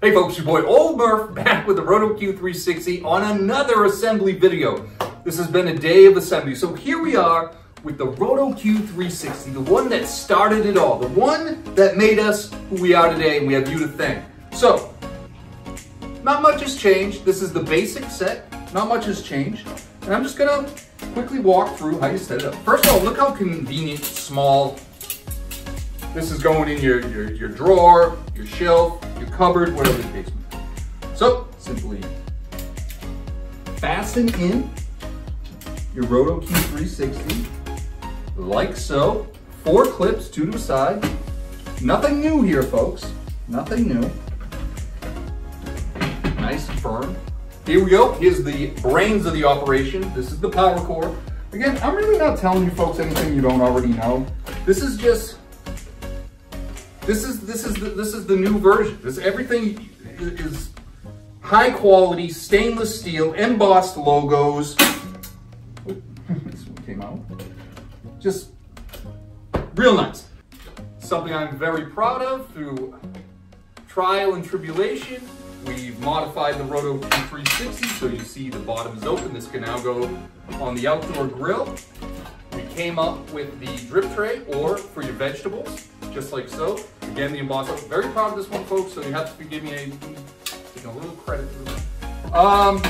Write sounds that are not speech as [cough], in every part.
Hey folks, your boy Ol'Murph back with the Roto Q360 on another assembly video. This has been a day of assembly. So here we are with the Roto Q360, the one that started it all, the one that made us who we are today, and we have you to thank. So, not much has changed. This is the basic set. Not much has changed. And I'm just gonna quickly walk through how you set it up. First of all, look how convenient, small. This is going in your, your, your drawer, your shelf, your cupboard, whatever the case may be. So, simply fasten in your Roto Q360, like so. Four clips, two to a side. Nothing new here, folks. Nothing new. Nice and firm. Here we go. Here's the brains of the operation. This is the power core. Again, I'm really not telling you folks anything you don't already know. This is just this is this is the, this is the new version. This everything is high quality stainless steel embossed logos. this one came out. Just real nice. Something I'm very proud of through trial and tribulation. We've modified the Roto 360 so you see the bottom is open. This can now go on the outdoor grill. Came up with the drip tray or for your vegetables just like so. Again, the embossed. Very proud of this one, folks, so you have to forgive me a little credit for this. Um,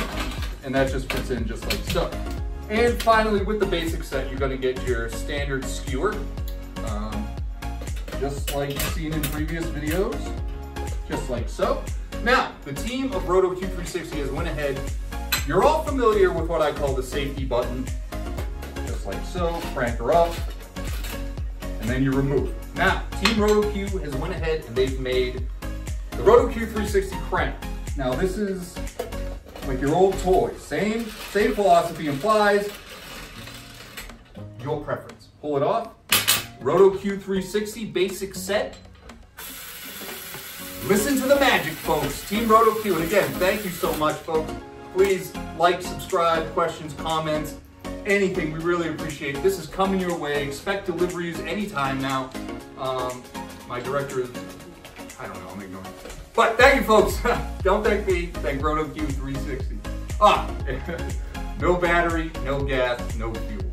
and that just fits in just like so. And finally, with the basic set, you're gonna get your standard skewer. Um, just like you've seen in previous videos, just like so. Now, the team of Roto Q360 has went ahead. You're all familiar with what I call the safety button. Like so, crank her up, and then you remove. Now, Team RotoQ has went ahead and they've made the RotoQ 360 crank. Now this is like your old toy. Same, same philosophy implies your preference. Pull it off. RotoQ 360 basic set. Listen to the magic, folks. Team RotoQ. And again, thank you so much, folks. Please like, subscribe, questions, comments, anything. We really appreciate it. This is coming your way. Expect deliveries anytime now. Um, my director is, I don't know, I'm ignoring. But thank you, folks. [laughs] don't thank me. Thank RotoQ 360. Ah, [laughs] no battery, no gas, no fuel.